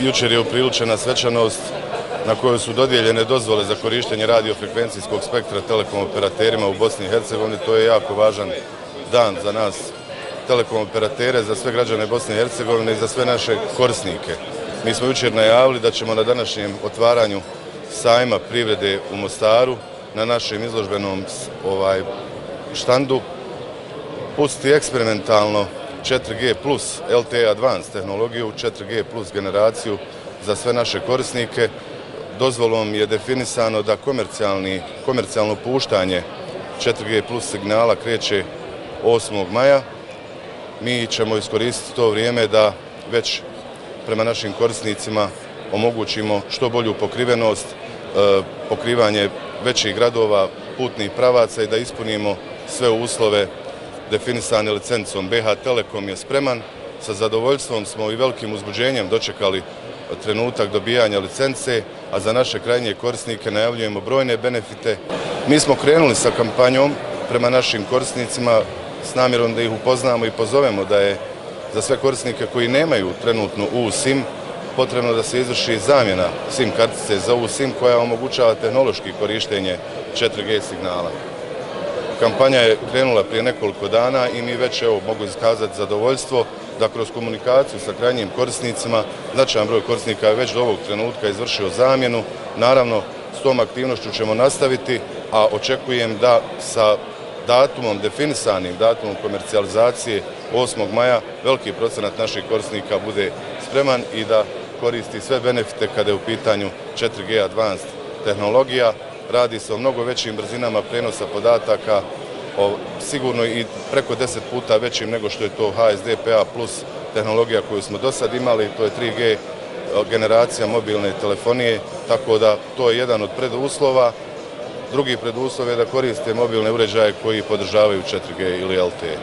Jučer je upriličena svečanost na kojoj su dodijeljene dozvole za korištenje radiofrekvencijskog spektra telekom operaterima u Bosni i Hercegovini. To je jako važan dan za nas telekom operatere, za sve građane Bosne i Hercegovine i za sve naše korisnike. Mi smo jučer najavili da ćemo na današnjem otvaranju sajma privrede u Mostaru na našem izložbenom ovaj, štandu pustiti eksperimentalno 4G plus LTE Advanced tehnologiju, 4G plus generaciju za sve naše korisnike. Dozvolom je definisano da komercijalno puštanje 4G plus signala kreće 8. maja. Mi ćemo iskoristiti to vrijeme da već prema našim korisnicima omogućimo što bolju pokrivenost, e, pokrivanje većih gradova, putnih pravaca i da ispunimo sve uslove definisane licencom. BH Telekom je spreman. Sa zadovoljstvom smo i velikim uzbuđenjem dočekali trenutak dobijanja licence, a za naše krajnje korisnike najavljujemo brojne benefite. Mi smo krenuli sa kampanjom prema našim korisnicima s namjerom da ih upoznamo i pozovemo da je za sve korisnike koji nemaju trenutnu U-SIM potrebno da se izvrši zamjena SIM kartice za U-SIM koja omogućava tehnološki korištenje 4G signala. Kampanja je krenula prije nekoliko dana i mi već evo mogu iskazati zadovoljstvo da kroz komunikaciju sa krajnjim korisnicima, značajan broj korisnika je već do ovog trenutka izvršio zamjenu. Naravno, s tom aktivnošću ćemo nastaviti, a očekujem da sa datumom, definisanim datumom komercijalizacije 8. maja, veliki procenat naših korisnika bude spreman i da koristi sve benefite kada je u pitanju 4G Advanced tehnologija radi se o mnogo većim brzinama prenosa podataka, sigurno i preko 10 puta većim nego što je to HSDPA plus tehnologija koju smo do sad imali, to je 3G e, generacija mobilne telefonije, tako da to je jedan od preduslova. Drugi preduslov je da koriste mobilne uređaje koji podržavaju 4G ili LTE.